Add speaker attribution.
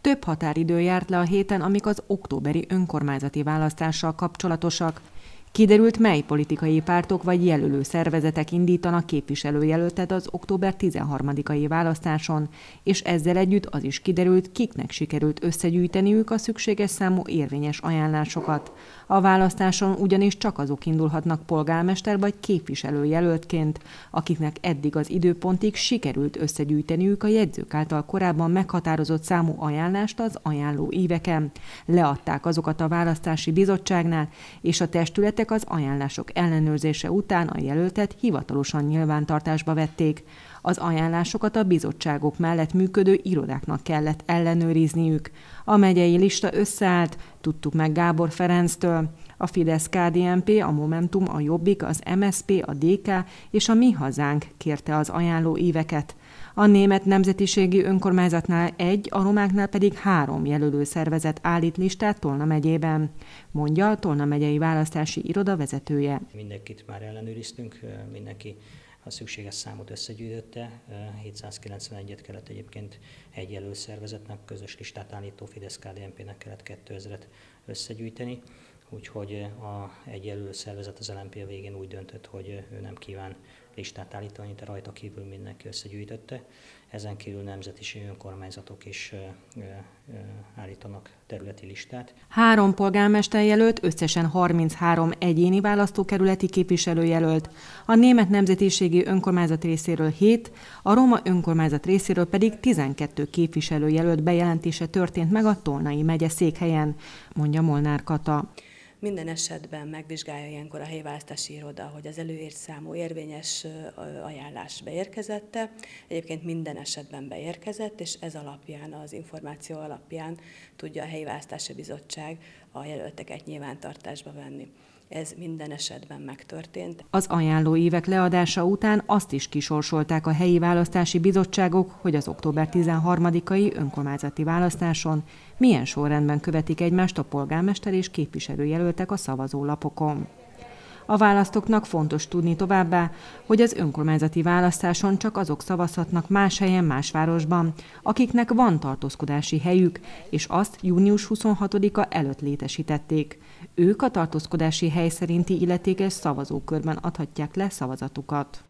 Speaker 1: Több határidő járt le a héten, amik az októberi önkormányzati választással kapcsolatosak. Kiderült, mely politikai pártok vagy jelölő szervezetek indítanak képviselőjelöltet az október 13-ai választáson, és ezzel együtt az is kiderült, kiknek sikerült összegyűjteniük a szükséges számú érvényes ajánlásokat. A választáson ugyanis csak azok indulhatnak polgármester vagy képviselőjelöltként, akiknek eddig az időpontig sikerült összegyűjteniük a jegyzők által korábban meghatározott számú ajánlást az ajánló éveken. Leadták azokat a választási bizottságnál, és a testület érintettek az ajánlások ellenőrzése után a jelöltet hivatalosan nyilvántartásba vették. Az ajánlásokat a bizottságok mellett működő irodáknak kellett ellenőrizniük. A megyei lista összeállt, tudtuk meg Gábor Ferenctől. A Fidesz KDNP, a Momentum, a Jobbik, az MSP, a DK és a Mi Hazánk kérte az ajánló éveket. A német nemzetiségi önkormányzatnál egy, a romáknál pedig három jelölő szervezet állít listát Tolna megyében, mondja a Tolna megyei választási iroda vezetője.
Speaker 2: Mindenkit már ellenőriztünk, mindenki a szükséges számot összegyűjtötte. 791-et kellett egyébként egy jelölszervezetnek, közös listát állító fidesz kdnp nek kellett 2000-et összegyűjteni úgyhogy a egy jelölő szervezet az LNP a végén úgy döntött, hogy ő nem kíván listát állítani, de rajta kívül mindenki összegyűjtötte. Ezen kívül nemzeti önkormányzatok is állítanak területi listát.
Speaker 1: Három polgármester jelölt, összesen 33 egyéni választókerületi képviselőjelölt, a német nemzetiségi önkormányzat részéről 7, a roma önkormányzat részéről pedig 12 képviselőjelölt bejelentése történt meg a Tolnai megye székhelyen, mondja Molnár Kata.
Speaker 3: Minden esetben megvizsgálja ilyenkor a helyi választási iroda, hogy az előírt számú érvényes ajánlás beérkezette. Egyébként minden esetben beérkezett, és ez alapján, az információ alapján tudja a helyi választási bizottság a jelölteket nyilvántartásba venni. Ez minden esetben megtörtént.
Speaker 1: Az ajánló évek leadása után azt is kisorsolták a helyi választási bizottságok, hogy az október 13-ai önkormányzati választáson milyen sorrendben követik egymást a polgármester és képviselőjelöltek a szavazólapokon. A választóknak fontos tudni továbbá, hogy az önkormányzati választáson csak azok szavazhatnak más helyen, más városban, akiknek van tartózkodási helyük, és azt június 26-a előtt létesítették. Ők a tartózkodási hely szerinti illetékes szavazókörben adhatják le szavazatukat.